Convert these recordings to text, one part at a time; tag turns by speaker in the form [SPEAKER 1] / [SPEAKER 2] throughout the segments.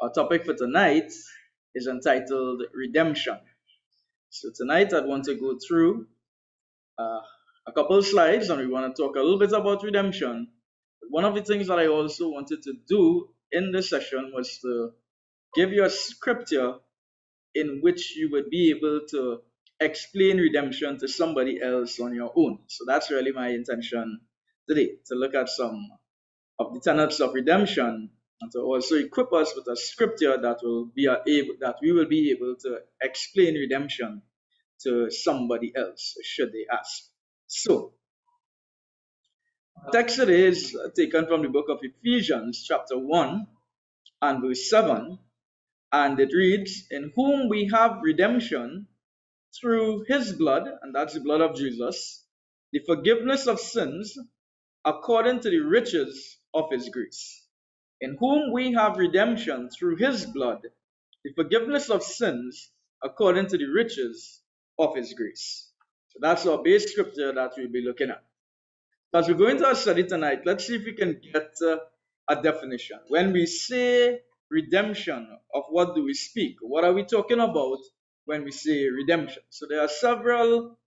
[SPEAKER 1] Our topic for tonight is entitled Redemption. So tonight I'd want to go through uh, a couple slides and we want to talk a little bit about redemption. One of the things that I also wanted to do in this session was to give you a scripture in which you would be able to explain redemption to somebody else on your own. So that's really my intention today to look at some of the tenets of redemption and to also equip us with a scripture that will be able that we will be able to explain redemption to somebody else should they ask. So text today is taken from the book of Ephesians chapter 1 and verse 7 and it reads in whom we have redemption through his blood and that's the blood of Jesus the forgiveness of sins according to the riches of his grace, in whom we have redemption through his blood, the forgiveness of sins according to the riches of his grace. So that's our base scripture that we'll be looking at. As we go into our study tonight, let's see if we can get uh, a definition. When we say redemption, of what do we speak? What are we talking about when we say redemption? So there are several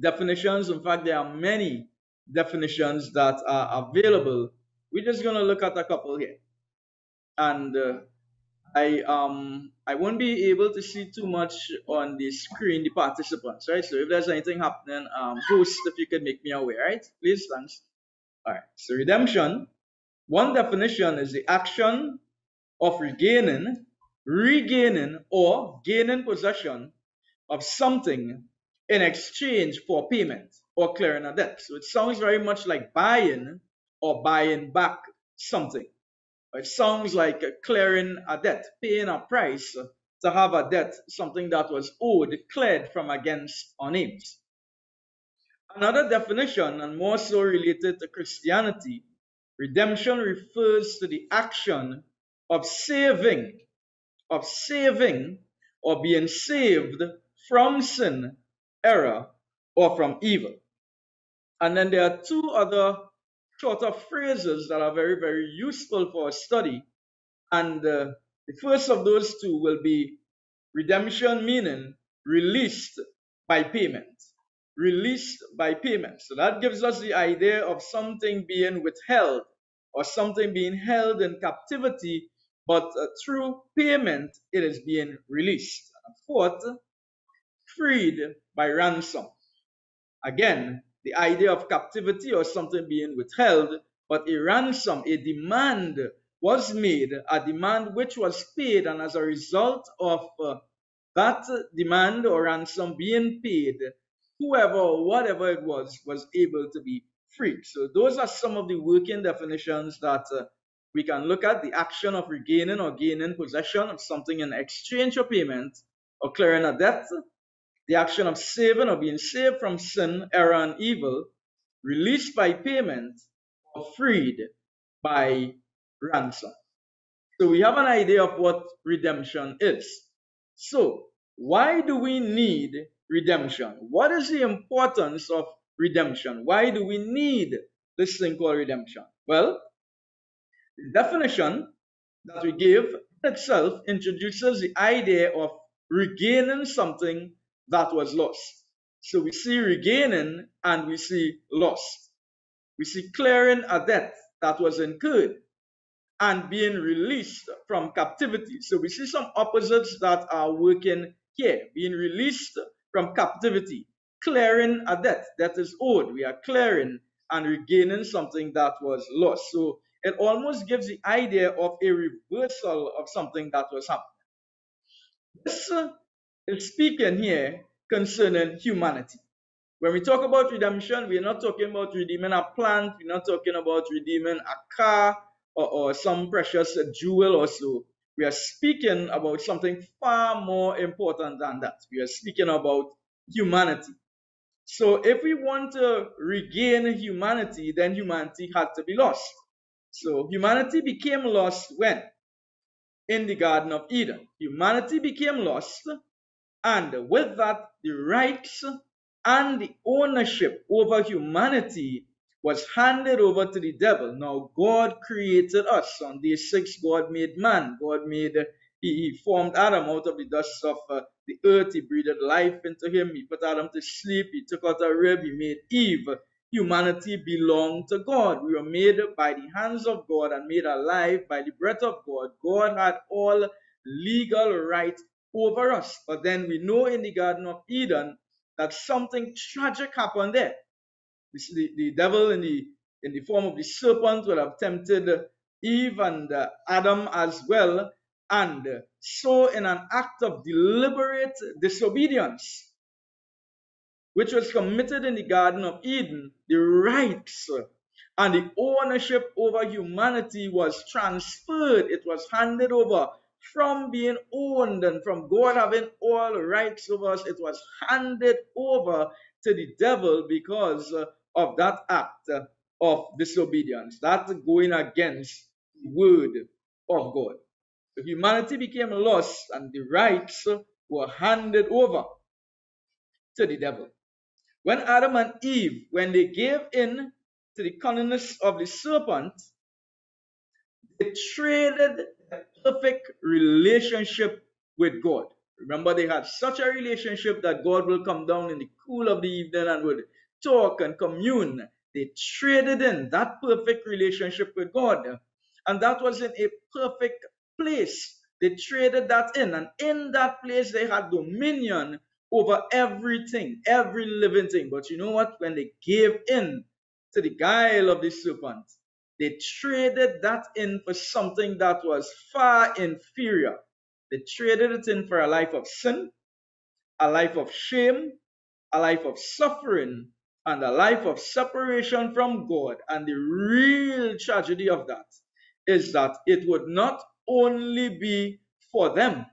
[SPEAKER 1] definitions. In fact, there are many definitions that are available. We're just going to look at a couple here. And uh, I um I won't be able to see too much on the screen, the participants, right? So if there's anything happening, um, host, if you could make me aware, right? Please, thanks. All right. So redemption, one definition is the action of regaining, regaining, or gaining possession of something in exchange for payment or clearing a debt. So it sounds very much like buying or buying back something. It sounds like clearing a debt, paying a price to have a debt, something that was owed, cleared from against our names. Another definition, and more so related to Christianity, redemption refers to the action of saving, of saving or being saved from sin, error, or from evil. And then there are two other shorter phrases that are very, very useful for a study. And uh, the first of those two will be redemption, meaning released by payment. Released by payment. So that gives us the idea of something being withheld or something being held in captivity, but uh, through payment it is being released. Fourth, freed by ransom. Again, the idea of captivity or something being withheld, but a ransom, a demand was made, a demand which was paid, and as a result of uh, that demand or ransom being paid, whoever or whatever it was was able to be freed. So those are some of the working definitions that uh, we can look at the action of regaining or gaining possession of something in exchange for payment or clearing a debt, the action of saving or being saved from sin, error, and evil, released by payment, or freed by ransom. So we have an idea of what redemption is. So, why do we need redemption? What is the importance of redemption? Why do we need this thing called redemption? Well, the definition that we give itself introduces the idea of regaining something that was lost. So we see regaining and we see lost. We see clearing a debt that was incurred and being released from captivity. So we see some opposites that are working here, being released from captivity, clearing a debt that is owed. We are clearing and regaining something that was lost. So it almost gives the idea of a reversal of something that was happening. This is speaking here concerning humanity. When we talk about redemption, we are not talking about redeeming a plant, we're not talking about redeeming a car or, or some precious jewel or so. We are speaking about something far more important than that. We are speaking about humanity. So if we want to regain humanity, then humanity had to be lost. So humanity became lost when? In the Garden of Eden. Humanity became lost and with that, the rights and the ownership over humanity was handed over to the devil. Now, God created us. On day six, God made man. God made, he, he formed Adam out of the dust of uh, the earth. He breathed life into him. He put Adam to sleep. He took out a rib. He made Eve. Humanity belonged to God. We were made by the hands of God and made alive by the breath of God. God had all legal right over us. But then we know in the Garden of Eden that something tragic happened there. The, the devil in the, in the form of the serpent would have tempted Eve and uh, Adam as well. And so in an act of deliberate disobedience, which was committed in the Garden of Eden, the rights and the ownership over humanity was transferred. It was handed over from being owned and from God having all rights over us. It was handed over to the devil because uh, of that act of disobedience, that going against the word of God. So humanity became lost and the rights were handed over to the devil. When Adam and Eve, when they gave in to the cunningness of the serpent, they traded perfect relationship with God. Remember, they had such a relationship that God will come down in the cool of the evening and would talk and commune. They traded in that perfect relationship with God. And that was in a perfect place. They traded that in. And in that place, they had dominion over everything, every living thing. But you know what? When they gave in to the guile of the serpent, they traded that in for something that was far inferior. They traded it in for a life of sin, a life of shame, a life of suffering, and a life of separation from God. And the real tragedy of that is that it would not only be for them,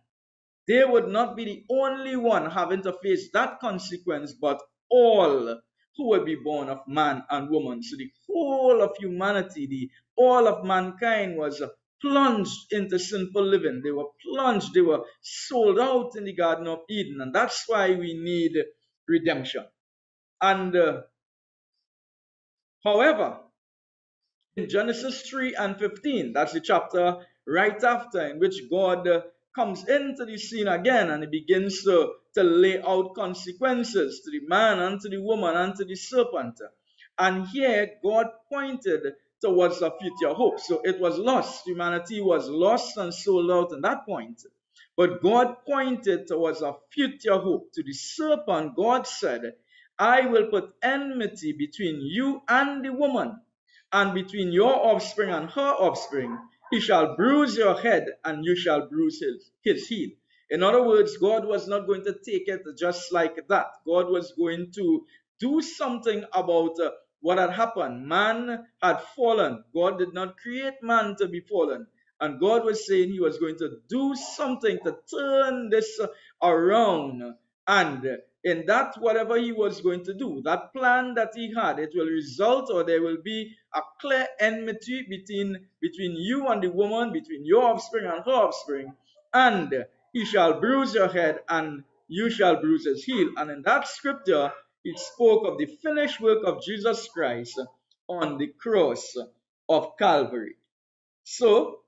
[SPEAKER 1] they would not be the only one having to face that consequence, but all who will be born of man and woman. So the whole of humanity, the all of mankind was plunged into sinful living. They were plunged, they were sold out in the Garden of Eden. And that's why we need redemption. And uh, however, in Genesis 3 and 15, that's the chapter right after, in which God uh, comes into the scene again and he begins to, to lay out consequences to the man and to the woman and to the serpent. And here God pointed towards a future hope. So it was lost. Humanity was lost and sold out at that point. But God pointed towards a future hope. To the serpent, God said, I will put enmity between you and the woman, and between your offspring and her offspring. He shall bruise your head, and you shall bruise his, his heel. In other words, God was not going to take it just like that. God was going to do something about uh, what had happened. Man had fallen. God did not create man to be fallen. And God was saying he was going to do something to turn this around. And in that whatever he was going to do, that plan that he had, it will result or there will be a clear enmity between, between you and the woman, between your offspring and her offspring, and he shall bruise your head and you shall bruise his heel. And in that scripture, it spoke of the finished work of Jesus Christ on the cross of Calvary. So,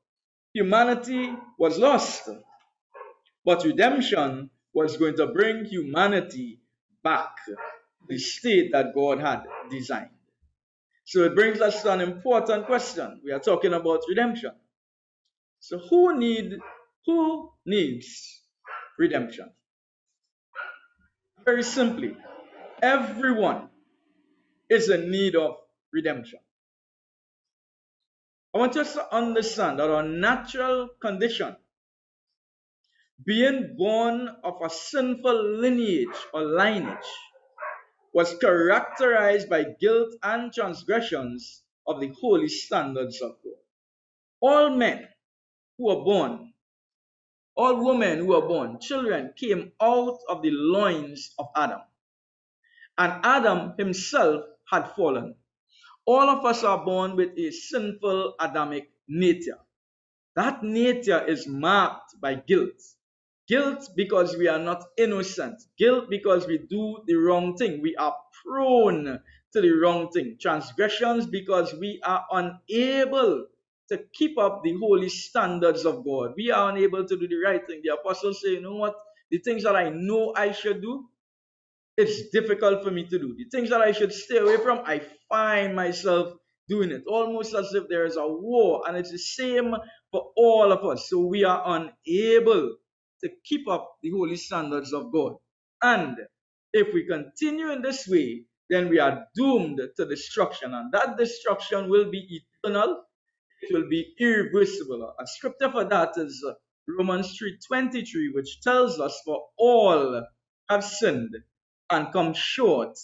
[SPEAKER 1] humanity was lost, but redemption was going to bring humanity back to the state that God had designed. So it brings us to an important question. We are talking about redemption. So who need who needs redemption? Very simply, everyone is in need of redemption. I want us to understand that our natural condition being born of a sinful lineage or lineage was characterized by guilt and transgressions of the holy standards of God. All men who were born, all women who were born, children came out of the loins of Adam. And Adam himself had fallen. All of us are born with a sinful Adamic nature. That nature is marked by guilt Guilt because we are not innocent. Guilt because we do the wrong thing. We are prone to the wrong thing. Transgressions because we are unable to keep up the holy standards of God. We are unable to do the right thing. The apostles say, you know what? The things that I know I should do, it's difficult for me to do. The things that I should stay away from, I find myself doing it. Almost as if there is a war, and it's the same for all of us. So we are unable to keep up the holy standards of God. And if we continue in this way, then we are doomed to destruction, and that destruction will be eternal. It will be irreversible. A scripture for that is uh, Romans 3:23, which tells us, "For all have sinned and come short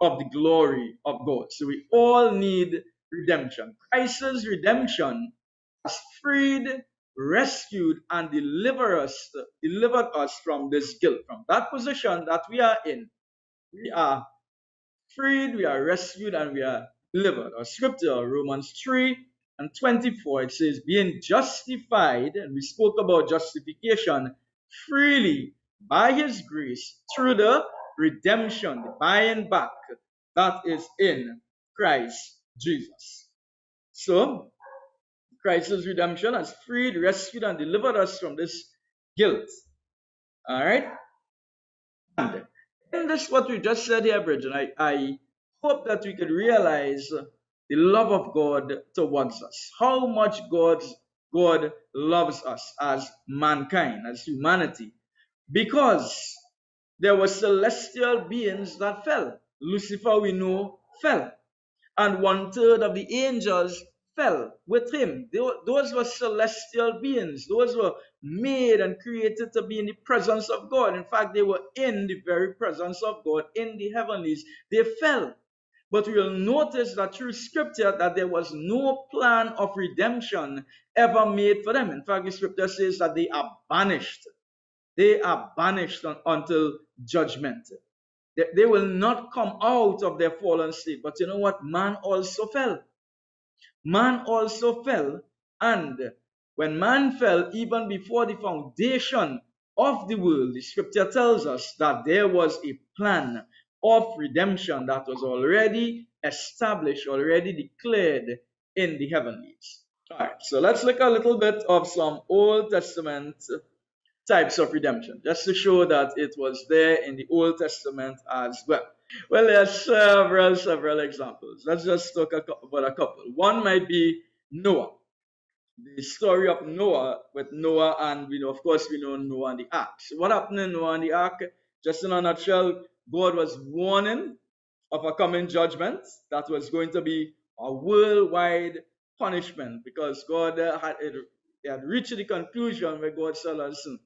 [SPEAKER 1] of the glory of God." So we all need redemption. Christ's redemption has freed, rescued, and delivered us, delivered us from this guilt, from that position that we are in. We are freed, we are rescued, and we are delivered. Our scripture, Romans 3 and 24, it says, being justified, and we spoke about justification freely by his grace through the redemption, the buying back that is in Christ Jesus. So, Christ's redemption has freed, rescued, and delivered us from this guilt. All right? And in this, what we just said here, Bridget, I, I hope that we could realize the love of God towards us. How much God, God loves us as mankind, as humanity. Because there were celestial beings that fell. Lucifer, we know, fell. And one third of the angels fell with him. Those were celestial beings. Those were made and created to be in the presence of God. In fact, they were in the very presence of God in the heavenlies. They fell. But we will notice that through scripture that there was no plan of redemption ever made for them. In fact, the scripture says that they are banished. They are banished until judgment. They, they will not come out of their fallen state. But you know what? Man also fell man also fell, and when man fell, even before the foundation of the world, the scripture tells us that there was a plan of redemption that was already established, already declared in the heavenlies. All right, so let's look a little bit of some Old Testament types of redemption, just to show that it was there in the Old Testament as well. Well, there are several, several examples. Let's just talk about a couple. One might be Noah. The story of Noah with Noah, and we know, of course, we know Noah and the ark. So what happened in Noah and the ark? Just in a nutshell, God was warning of a coming judgment that was going to be a worldwide punishment because God had, had reached the conclusion where God said, listen,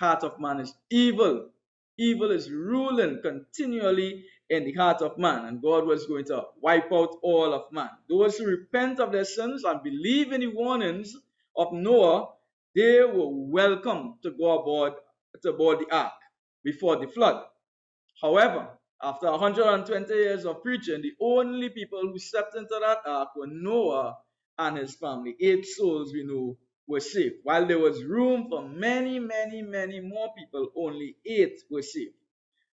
[SPEAKER 1] heart of man is evil Evil is ruling continually in the heart of man, and God was going to wipe out all of man. Those who repent of their sins and believe in the warnings of Noah, they were welcome to go aboard to board the ark before the flood. However, after 120 years of preaching, the only people who stepped into that ark were Noah and his family. Eight souls we know were saved. While there was room for many, many, many more people, only eight were saved.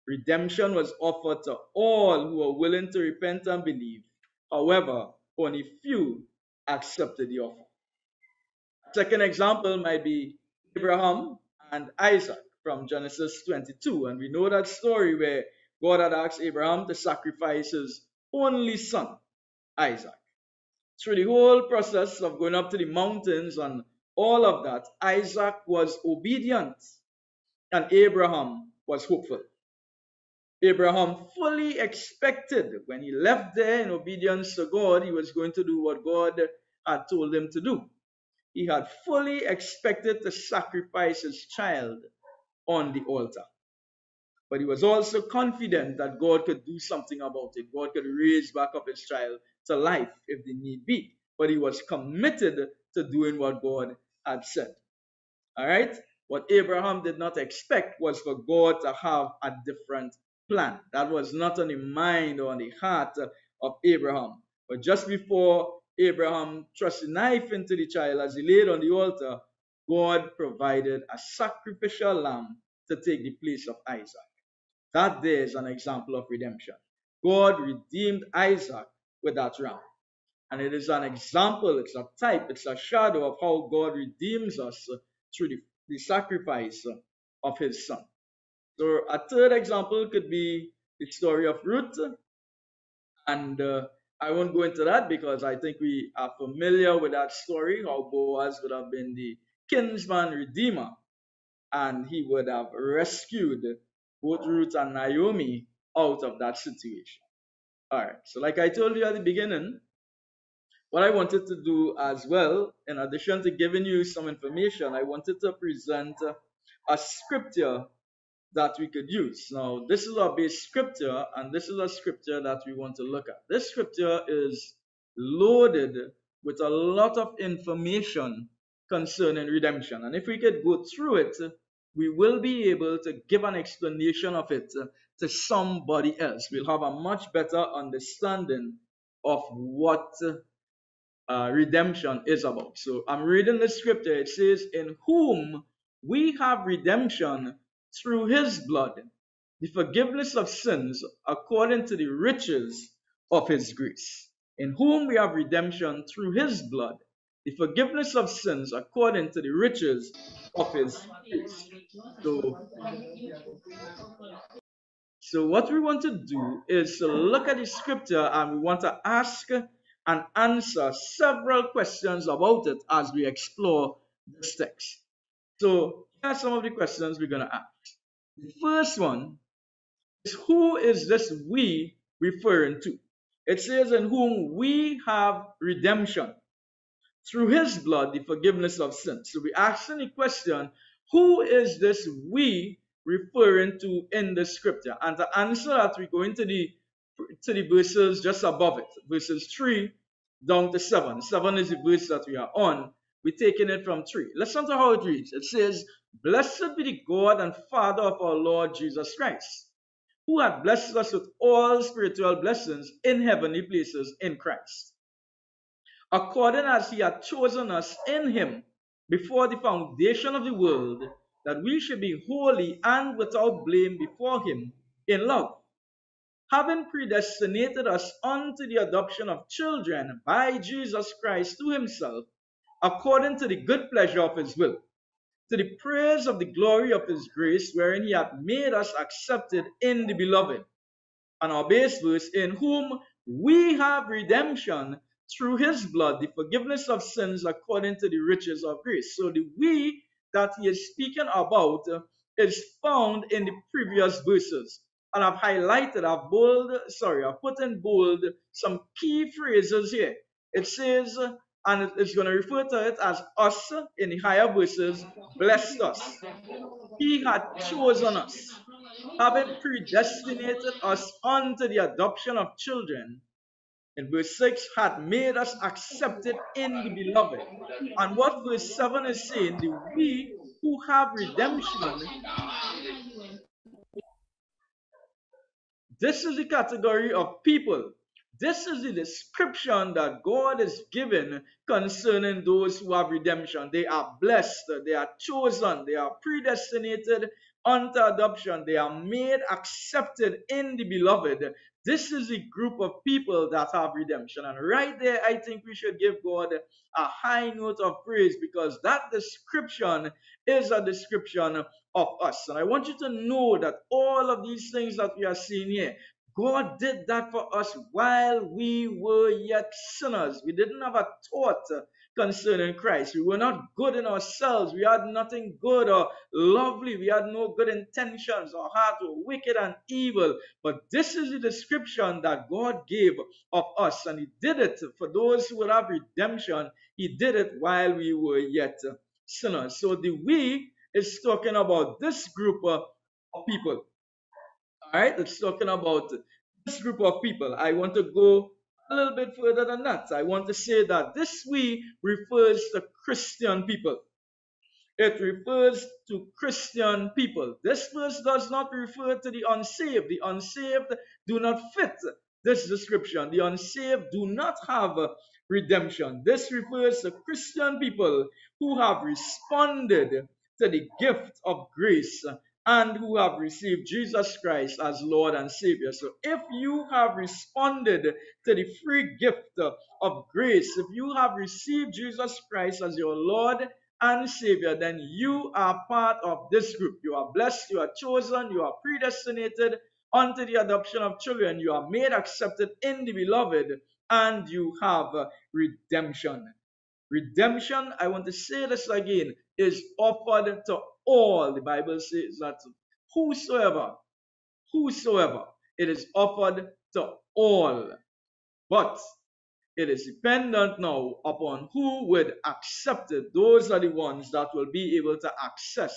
[SPEAKER 1] Redemption was offered to all who were willing to repent and believe. However, only few accepted the offer. A Second example might be Abraham and Isaac from Genesis 22. And we know that story where God had asked Abraham to sacrifice his only son, Isaac. Through the whole process of going up to the mountains and all of that, Isaac was obedient and Abraham was hopeful. Abraham fully expected when he left there in obedience to God, he was going to do what God had told him to do. He had fully expected to sacrifice his child on the altar. But he was also confident that God could do something about it. God could raise back up his child to life if the need be. But he was committed to doing what God had said. All right? What Abraham did not expect was for God to have a different plan. That was not on the mind or on the heart of Abraham. But just before Abraham thrust the knife into the child as he laid on the altar, God provided a sacrificial lamb to take the place of Isaac. That there is an example of redemption. God redeemed Isaac with that ram. And it is an example, it's a type, it's a shadow of how God redeems us through the, the sacrifice of his son. So a third example could be the story of Ruth. And uh, I won't go into that because I think we are familiar with that story, how Boaz would have been the kinsman redeemer and he would have rescued both Ruth and Naomi out of that situation. All right, so like I told you at the beginning, what I wanted to do as well, in addition to giving you some information, I wanted to present a scripture that we could use. Now, this is our base scripture, and this is a scripture that we want to look at. This scripture is loaded with a lot of information concerning redemption. And if we could go through it, we will be able to give an explanation of it to somebody else. We'll have a much better understanding of what uh, redemption is about. So I'm reading the scripture. It says, In whom we have redemption through his blood, the forgiveness of sins according to the riches of his grace. In whom we have redemption through his blood, the forgiveness of sins according to the riches of his grace. So, so what we want to do is to look at the scripture and we want to ask and answer several questions about it as we explore this text. So here are some of the questions we're going to ask. The first one is who is this we referring to? It says in whom we have redemption through his blood the forgiveness of sins. So we asking the question, who is this we referring to in the scripture? And to answer that, we go into the to the verses just above it, verses 3 down to 7. 7 is the verse that we are on. We're taking it from 3. Listen to how it reads. It says, Blessed be the God and Father of our Lord Jesus Christ, who hath blessed us with all spiritual blessings in heavenly places in Christ according as he had chosen us in him before the foundation of the world, that we should be holy and without blame before him in love, having predestinated us unto the adoption of children by Jesus Christ to himself, according to the good pleasure of his will, to the praise of the glory of his grace, wherein he hath made us accepted in the beloved. And our base verse, in whom we have redemption through his blood the forgiveness of sins according to the riches of grace. So the we that he is speaking about is found in the previous verses. And I've highlighted, I've bold, sorry, I've put in bold some key phrases here. It says, and it's going to refer to it as us in the higher verses, blessed us. He had chosen us, having predestinated us unto the adoption of children in verse 6 had made us accepted in the beloved. And what verse 7 is saying, the we who have redemption, this is the category of people. This is the description that God is given concerning those who have redemption. They are blessed, they are chosen, they are predestinated unto adoption, they are made accepted in the beloved. This is a group of people that have redemption. And right there, I think we should give God a high note of praise because that description is a description of us. And I want you to know that all of these things that we are seeing here, God did that for us while we were yet sinners. We didn't have a thought concerning Christ. We were not good in ourselves. We had nothing good or lovely. We had no good intentions. Our hearts were wicked and evil. But this is the description that God gave of us. And He did it for those who would have redemption. He did it while we were yet sinners. So the we is talking about this group of people. All right, it's talking about this group of people. I want to go a little bit further than that. I want to say that this we refers to Christian people. It refers to Christian people. This verse does not refer to the unsaved. The unsaved do not fit this description. The unsaved do not have redemption. This refers to Christian people who have responded to the gift of grace and who have received Jesus Christ as Lord and Savior. So if you have responded to the free gift of grace, if you have received Jesus Christ as your Lord and Savior, then you are part of this group. You are blessed, you are chosen, you are predestinated unto the adoption of children. You are made accepted in the beloved, and you have redemption. Redemption, I want to say this again, is offered to all. The Bible says that whosoever, whosoever, it is offered to all. But it is dependent now upon who would accept it. Those are the ones that will be able to access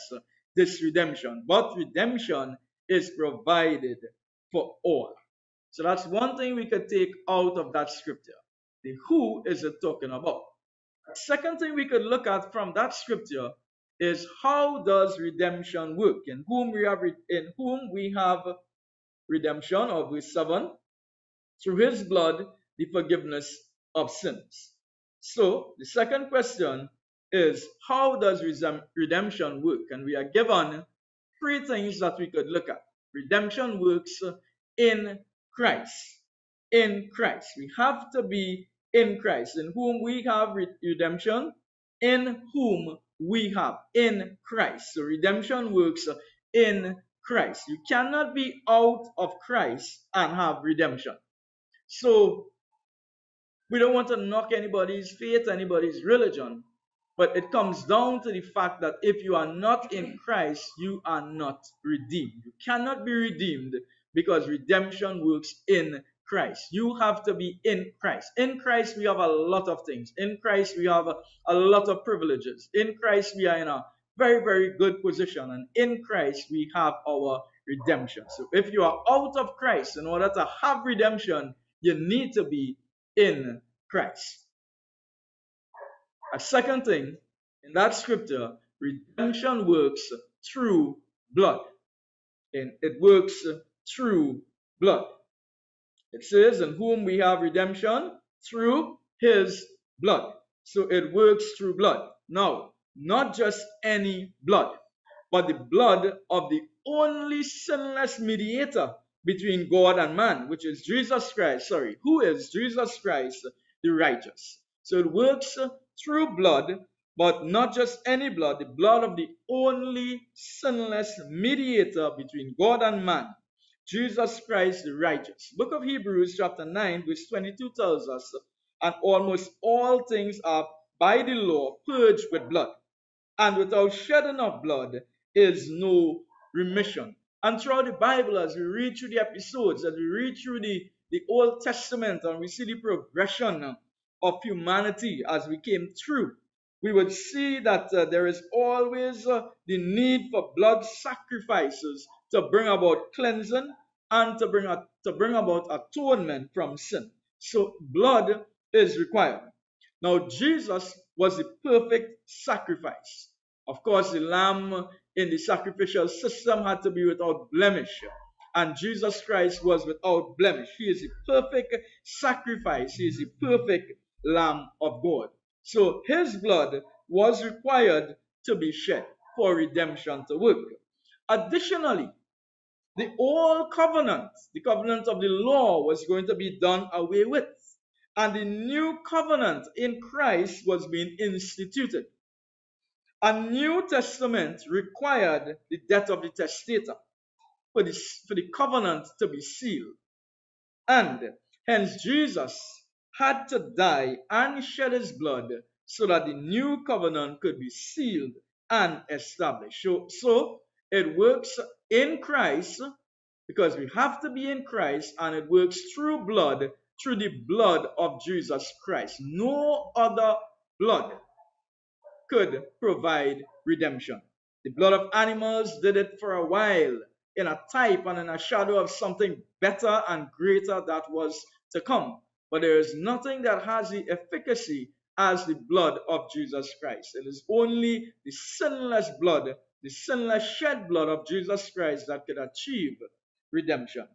[SPEAKER 1] this redemption. But redemption is provided for all. So that's one thing we could take out of that scripture. The who is it talking about? Second thing we could look at from that scripture is how does redemption work? In whom we have in whom we have redemption of verse 7 through his blood the forgiveness of sins. So the second question is how does redemption work? And we are given three things that we could look at. Redemption works in Christ. In Christ. We have to be in Christ, in whom we have redemption, in whom we have in Christ. So redemption works in Christ. You cannot be out of Christ and have redemption. So we don't want to knock anybody's faith, anybody's religion, but it comes down to the fact that if you are not in Christ, you are not redeemed. You cannot be redeemed because redemption works in Christ. You have to be in Christ. In Christ, we have a lot of things. In Christ, we have a, a, lot of privileges. In Christ, we are in a very, very good position. And in Christ, we have our redemption. So if you are out of Christ, in order to have redemption, you need to be in Christ. A second thing, in that scripture, redemption works through blood. And it works through blood. It says, in whom we have redemption through his blood. So it works through blood. Now, not just any blood, but the blood of the only sinless mediator between God and man, which is Jesus Christ. Sorry, who is Jesus Christ, the righteous. So it works through blood, but not just any blood, the blood of the only sinless mediator between God and man, Jesus Christ the righteous. Book of Hebrews chapter 9 verse 22 tells us, and almost all things are by the law purged with blood, and without shedding of blood is no remission. And throughout the Bible, as we read through the episodes, as we read through the, the Old Testament, and we see the progression of humanity as we came through, we would see that uh, there is always uh, the need for blood sacrifices to bring about cleansing and to bring, a, to bring about atonement from sin. So blood is required. Now Jesus was the perfect sacrifice. Of course, the lamb in the sacrificial system had to be without blemish. And Jesus Christ was without blemish. He is the perfect sacrifice. He is the perfect Lamb of God. So his blood was required to be shed for redemption to work. Additionally, the old covenant, the covenant of the law, was going to be done away with. And the new covenant in Christ was being instituted. A New Testament required the death of the testator for the, for the covenant to be sealed. And hence Jesus had to die and shed his blood so that the new covenant could be sealed and established. So, so it works in Christ because we have to be in Christ and it works through blood, through the blood of Jesus Christ. No other blood could provide redemption. The blood of animals did it for a while in a type and in a shadow of something better and greater that was to come. But there is nothing that has the efficacy as the blood of Jesus Christ. It is only the sinless blood the sinless shed blood of Jesus Christ that could achieve redemption.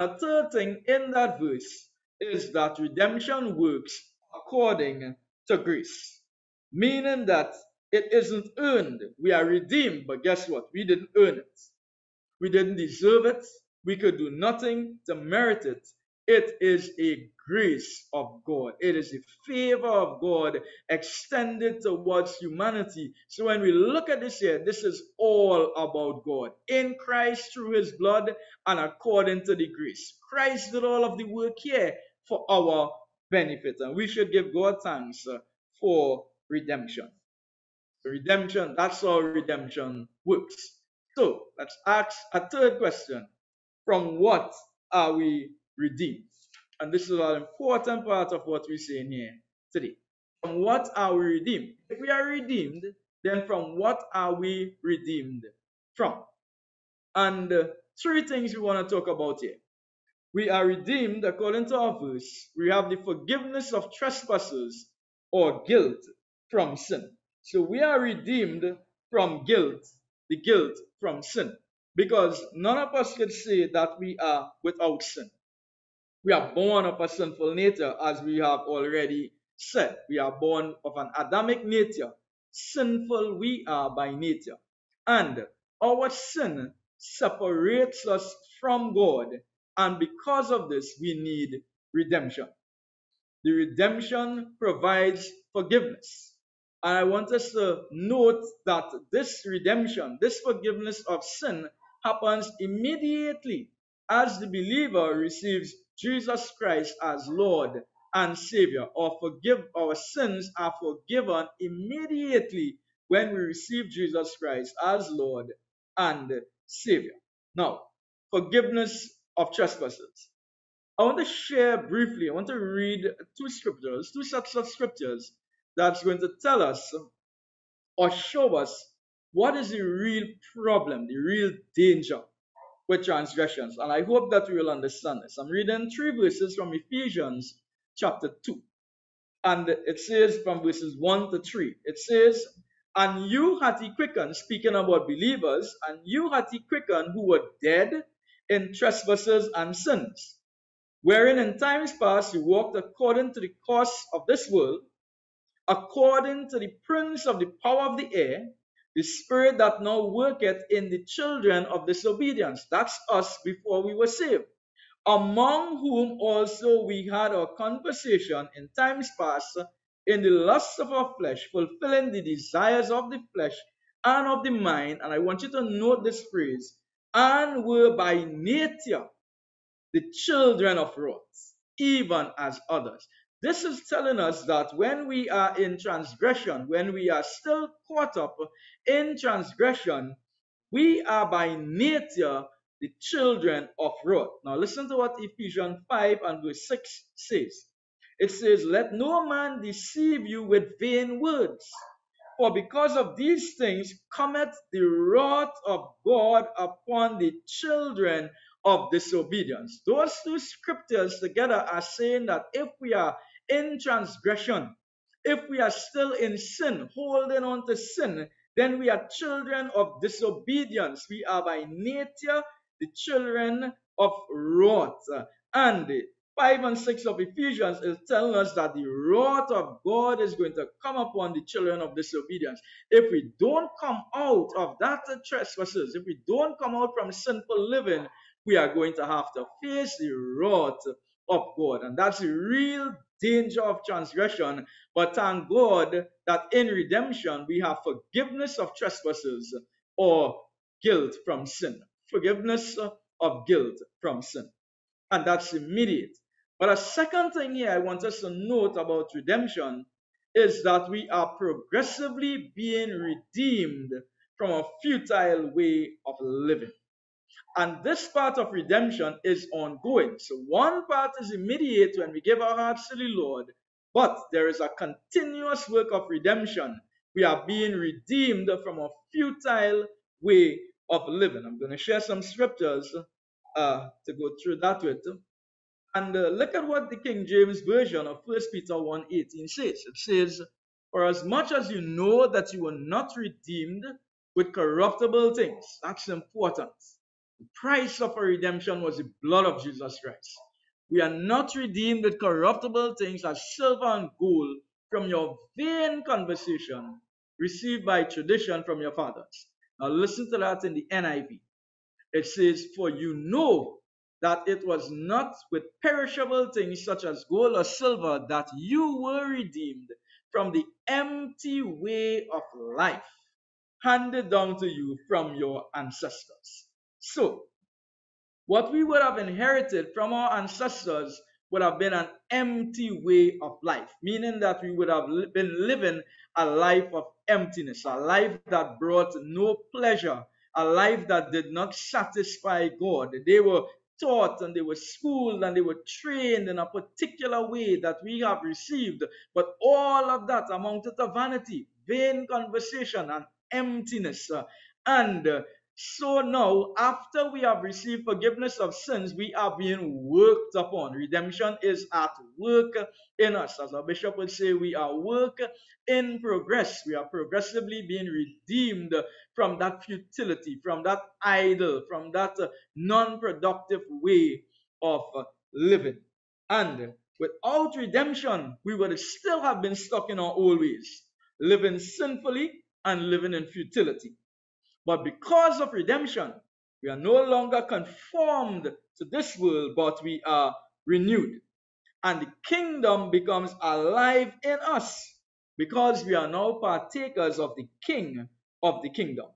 [SPEAKER 1] A third thing in that verse is that redemption works according to grace. Meaning that it isn't earned. We are redeemed, but guess what? We didn't earn it. We didn't deserve it. We could do nothing to merit it. It is a grace of God. It is a favor of God extended towards humanity. So when we look at this here, this is all about God. In Christ through his blood and according to the grace. Christ did all of the work here for our benefit. And we should give God thanks uh, for redemption. Redemption, that's how redemption works. So let's ask a third question. From what are we redeemed? And this is an important part of what we're saying here today. From what are we redeemed? If we are redeemed, then from what are we redeemed from? And uh, three things we want to talk about here. We are redeemed according to our verse. We have the forgiveness of trespasses or guilt from sin. So we are redeemed from guilt, the guilt from sin. Because none of us can say that we are without sin. We are born of a sinful nature, as we have already said. We are born of an Adamic nature. Sinful we are by nature. And our sin separates us from God. And because of this, we need redemption. The redemption provides forgiveness. And I want us to note that this redemption, this forgiveness of sin, happens immediately as the believer receives Jesus Christ as Lord and Savior, or forgive our sins are forgiven immediately when we receive Jesus Christ as Lord and Savior. Now, forgiveness of trespasses. I want to share briefly, I want to read two scriptures, two sets of scriptures that's going to tell us or show us what is the real problem, the real danger with transgressions. And I hope that we will understand this. I'm reading three verses from Ephesians chapter 2. And it says from verses 1 to 3, it says, And you had he quickened, speaking about believers, and you had he quickened who were dead in trespasses and sins, wherein in times past you walked according to the course of this world, according to the prince of the power of the air, the spirit that now worketh in the children of disobedience. That's us before we were saved. Among whom also we had our conversation in times past in the lusts of our flesh, fulfilling the desires of the flesh and of the mind. And I want you to note this phrase, and were by nature the children of wrath, even as others. This is telling us that when we are in transgression, when we are still caught up in transgression, we are by nature the children of wrath. Now listen to what Ephesians 5 and verse 6 says. It says, Let no man deceive you with vain words. For because of these things cometh the wrath of God upon the children of disobedience. Those two scriptures together are saying that if we are in transgression, if we are still in sin, holding on to sin, then we are children of disobedience. We are by nature the children of wrath. And 5 and 6 of Ephesians is telling us that the wrath of God is going to come upon the children of disobedience. If we don't come out of that trespasses, if we don't come out from sinful living, we are going to have to face the wrath of God. And that's real danger of transgression. But thank God that in redemption we have forgiveness of trespasses or guilt from sin. Forgiveness of guilt from sin. And that's immediate. But a second thing here I want us to note about redemption is that we are progressively being redeemed from a futile way of living. And this part of redemption is ongoing. So one part is immediate when we give our hearts to the Lord, but there is a continuous work of redemption. We are being redeemed from a futile way of living. I'm going to share some scriptures uh, to go through that with. And uh, look at what the King James Version of 1 Peter 1.18 says. It says, For as much as you know that you were not redeemed with corruptible things, that's important, price of our redemption was the blood of Jesus Christ. We are not redeemed with corruptible things as silver and gold from your vain conversation received by tradition from your fathers. Now listen to that in the NIV. It says, For you know that it was not with perishable things such as gold or silver that you were redeemed from the empty way of life handed down to you from your ancestors. So, what we would have inherited from our ancestors would have been an empty way of life, meaning that we would have been living a life of emptiness, a life that brought no pleasure, a life that did not satisfy God. They were taught and they were schooled and they were trained in a particular way that we have received, but all of that amounted to vanity, vain conversation, and emptiness. Uh, and so now, after we have received forgiveness of sins, we are being worked upon. Redemption is at work in us. As our bishop would say, we are work in progress. We are progressively being redeemed from that futility, from that idle, from that non productive way of living. And without redemption, we would still have been stuck in our old ways, living sinfully and living in futility. But because of redemption, we are no longer conformed to this world, but we are renewed. And the kingdom becomes alive in us because we are now partakers of the king of the kingdom.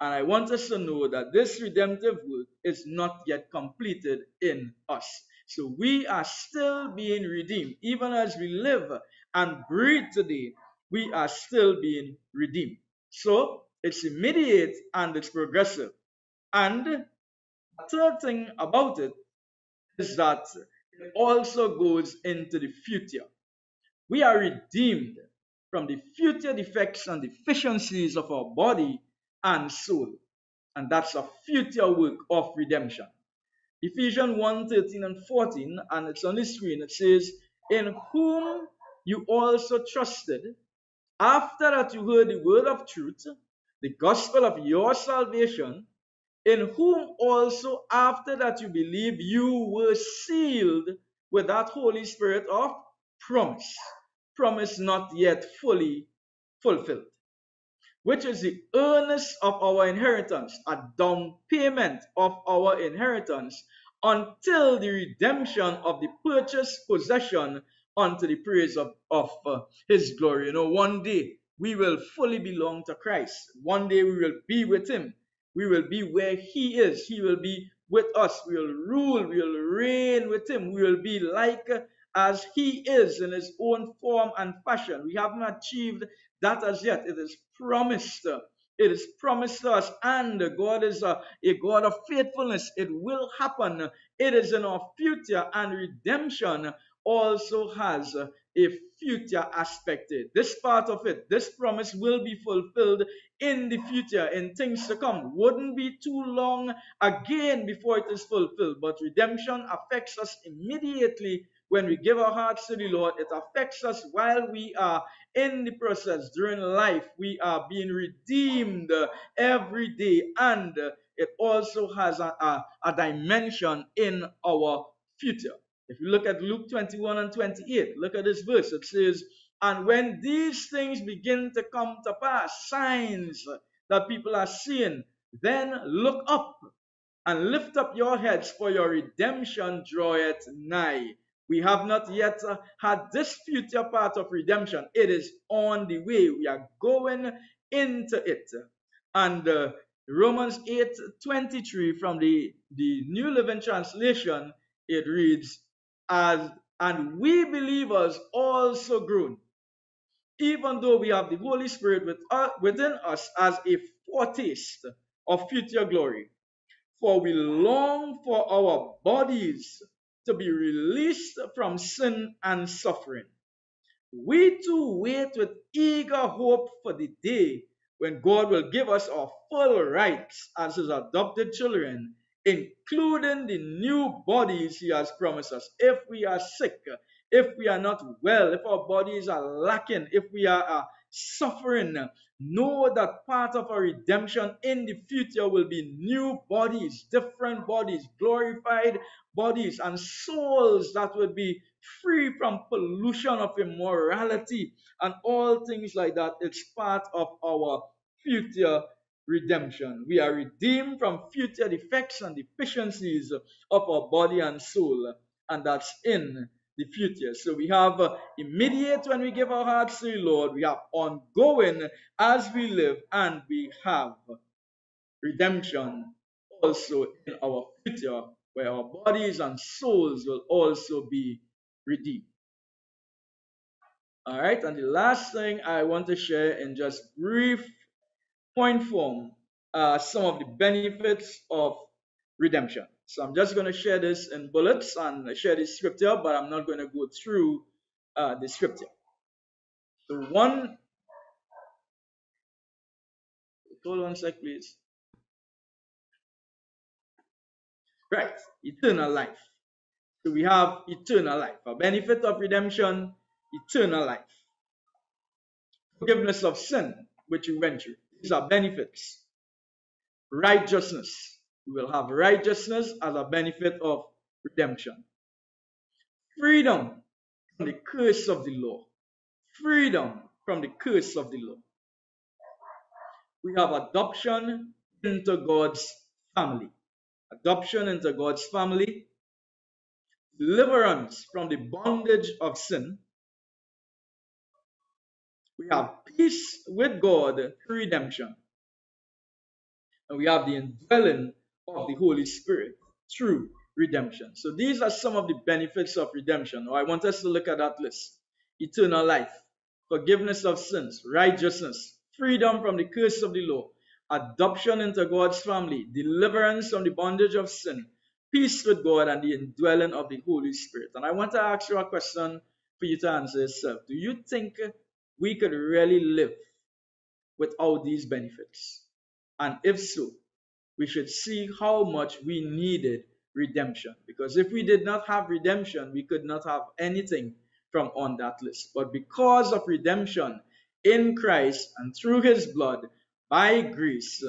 [SPEAKER 1] And I want us to know that this redemptive work is not yet completed in us. So we are still being redeemed. Even as we live and breathe today, we are still being redeemed. So it's immediate and it's progressive. And the third thing about it is that it also goes into the future. We are redeemed from the future defects and deficiencies of our body and soul. And that's a future work of redemption. Ephesians 1 13 and 14, and it's on the screen. It says, In whom you also trusted, after that you heard the word of truth, the gospel of your salvation, in whom also after that you believe you were sealed with that Holy Spirit of promise, promise not yet fully fulfilled, which is the earnest of our inheritance, a down payment of our inheritance until the redemption of the purchased possession unto the praise of, of uh, his glory. You know, one day we will fully belong to Christ. One day we will be with Him. We will be where He is. He will be with us. We will rule. We will reign with Him. We will be like uh, as He is in His own form and fashion. We haven't achieved that as yet. It is promised. Uh, it is promised to us, and God is a, a God of faithfulness. It will happen. It is in our future, and redemption also has uh, a future aspect This part of it, this promise will be fulfilled in the future, in things to come. Wouldn't be too long again before it is fulfilled. But redemption affects us immediately when we give our hearts to the Lord. It affects us while we are in the process during life. We are being redeemed every day, and it also has a, a, a dimension in our future. If you look at Luke 21 and 28, look at this verse. It says, And when these things begin to come to pass, signs that people are seeing, then look up and lift up your heads, for your redemption draweth nigh. We have not yet uh, had this future part of redemption. It is on the way. We are going into it. And uh, Romans 8 23 from the, the New Living Translation, it reads, as and we believers also groan, even though we have the Holy Spirit with, uh, within us as a foretaste of future glory. For we long for our bodies to be released from sin and suffering. We too wait with eager hope for the day when God will give us our full rights as His adopted children including the new bodies he has promised us. If we are sick, if we are not well, if our bodies are lacking, if we are uh, suffering, know that part of our redemption in the future will be new bodies, different bodies, glorified bodies, and souls that will be free from pollution of immorality and all things like that. It's part of our future redemption. We are redeemed from future defects and deficiencies of our body and soul, and that's in the future. So we have uh, immediate when we give our hearts to the Lord, we have ongoing as we live, and we have redemption also in our future, where our bodies and souls will also be redeemed. All right, and the last thing I want to share in just brief point form uh, some of the benefits of redemption. So I'm just going to share this in bullets and share the scripture, but I'm not going to go through uh, the scripture. So one, hold on a sec, please. Right, eternal life. So we have eternal life. A benefit of redemption, eternal life. Forgiveness of sin, which we went through. These are benefits. Righteousness. We will have righteousness as a benefit of redemption. Freedom from the curse of the law. Freedom from the curse of the law. We have adoption into God's family. Adoption into God's family. Deliverance from the bondage of sin we have peace with God through redemption. And we have the indwelling of the Holy Spirit through redemption. So these are some of the benefits of redemption. Now I want us to look at that list. Eternal life, forgiveness of sins, righteousness, freedom from the curse of the law, adoption into God's family, deliverance from the bondage of sin, peace with God, and the indwelling of the Holy Spirit. And I want to ask you a question for you to answer yourself. Do you think we could really live without these benefits? And if so, we should see how much we needed redemption. Because if we did not have redemption, we could not have anything from on that list. But because of redemption in Christ and through his blood, by grace,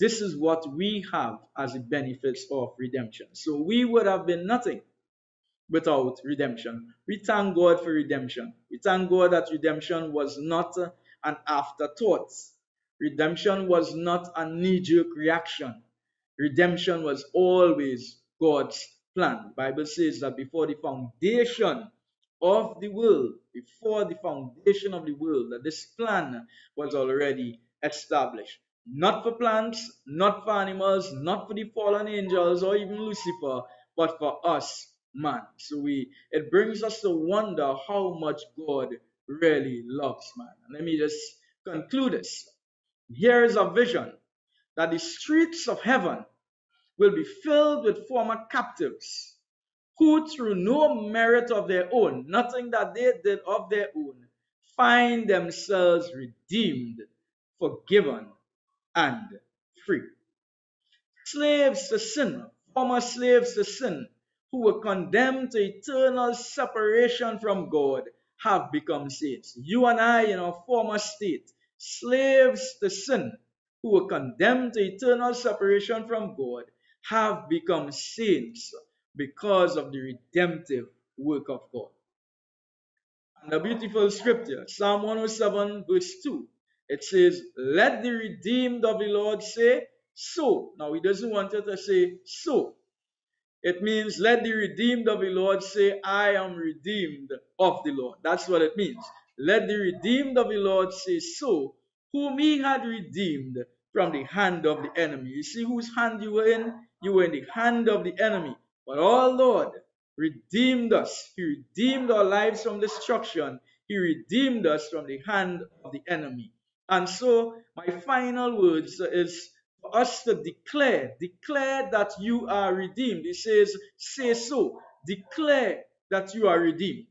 [SPEAKER 1] this is what we have as the benefits of redemption. So we would have been nothing without redemption. We thank God for redemption. We thank God that redemption was not an afterthought. Redemption was not a knee jerk reaction. Redemption was always God's plan. The Bible says that before the foundation of the world, before the foundation of the world, that this plan was already established. Not for plants, not for animals, not for the fallen angels or even Lucifer, but for us man. So we it brings us to wonder how much God really loves man. And let me just conclude this. Here is a vision that the streets of heaven will be filled with former captives who, through no merit of their own, nothing that they did of their own, find themselves redeemed, forgiven, and free. Slaves to sin, former slaves to sin, who were condemned to eternal separation from God have become saints. You and I, in our former state, slaves to sin, who were condemned to eternal separation from God, have become saints because of the redemptive work of God. And a beautiful scripture, Psalm 107, verse 2, it says, Let the redeemed of the Lord say, So. Now, he doesn't want it to say, So. It means, let the redeemed of the Lord say, I am redeemed of the Lord. That's what it means. Let the redeemed of the Lord say so, whom he had redeemed from the hand of the enemy. You see whose hand you were in? You were in the hand of the enemy. But our Lord redeemed us. He redeemed our lives from destruction. He redeemed us from the hand of the enemy. And so, my final words is for us to declare, declare that you are redeemed. It says, say so. Declare that you are redeemed.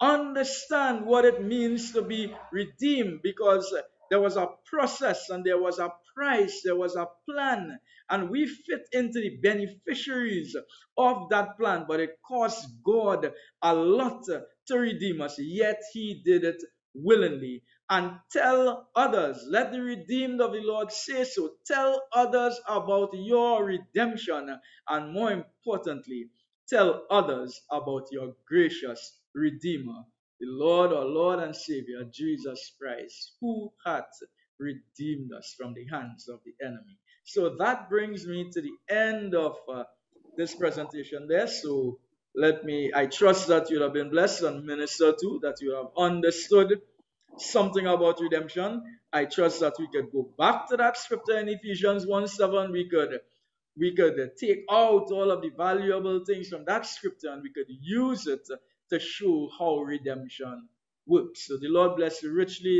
[SPEAKER 1] Understand what it means to be redeemed because there was a process and there was a price, there was a plan, and we fit into the beneficiaries of that plan. But it cost God a lot to redeem us, yet He did it willingly and tell others. Let the redeemed of the Lord say so. Tell others about your redemption, and more importantly, tell others about your gracious Redeemer, the Lord, our Lord and Savior, Jesus Christ, who hath redeemed us from the hands of the enemy. So that brings me to the end of uh, this presentation there. So let me, I trust that you have been blessed and ministered to, that you have understood something about redemption. I trust that we could go back to that scripture in Ephesians 1 7. We could we could take out all of the valuable things from that scripture and we could use it to show how redemption works. So the Lord bless you richly.